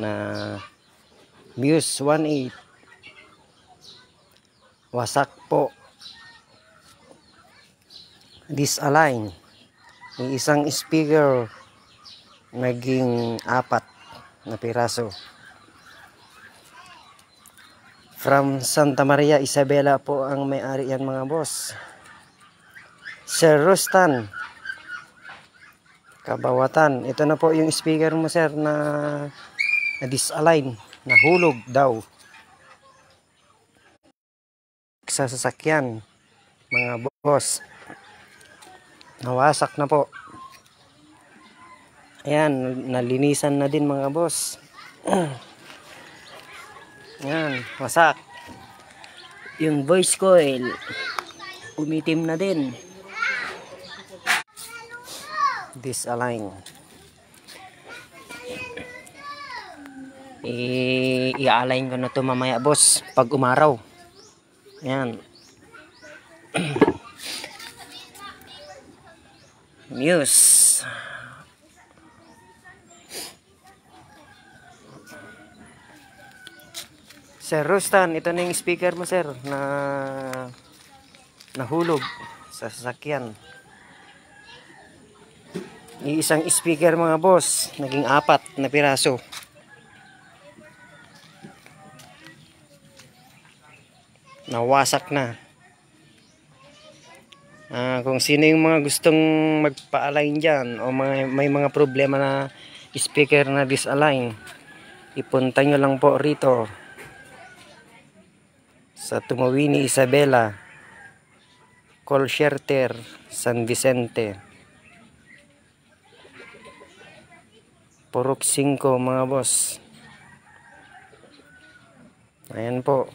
na Muse 1.8 wasak po. Disalign yung isang speaker naging apat na piraso. From Santa Maria Isabela po ang may-ari yan mga boss. Sir Rustan Kabawatan. Ito na po yung speaker mo sir na na disalign, nahulog daw. Sa sasakyan mga boss nawasak na po. Ayan nalinisan na din mga boss. Ayan wasak. Yung voice coil umitim na din. Disalign i i-align ko na to mamaya boss pag umaraw yan muse Sir Rustan, ito na yung speaker mo sir na nahulog sa sasakyan. Iisang speaker mga boss, naging apat na piraso. Nawasak na. Uh, kung sino yung mga gustong magpa-align dyan o may, may mga problema na speaker na disalign ipunta nyo lang po rito sa Tumawini Isabela call shelter San Vicente. Purok 5 mga boss. Ayan po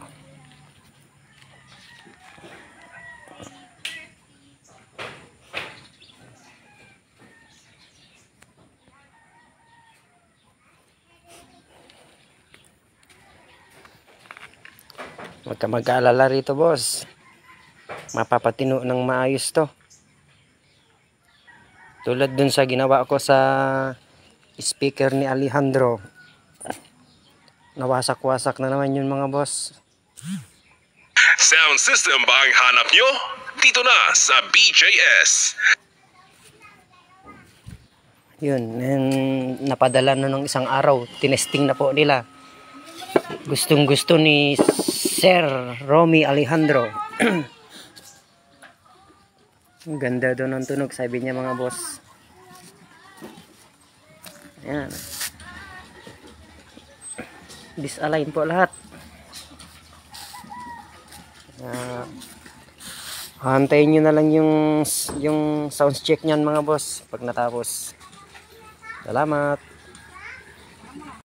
Huwag ka mag-aalala rito, boss. Mapapatino ng maayos to. Tulad dun sa ginawa ko sa speaker ni Alejandro. Nawasak-wasak na naman yun mga boss. Sound system ba ang hanap nyo? Dito na sa BJS. Yun, and napadala na ng isang araw. Tinesting na po nila. Gustong gusto ni Sir Romy Alejandro. Ang ganda doon ng tunog, sabi niya mga boss. Ayan. Disalign po lahat. Uh, hantayin nyo na lang yung, yung sound check niyan mga boss pag natapos. Salamat.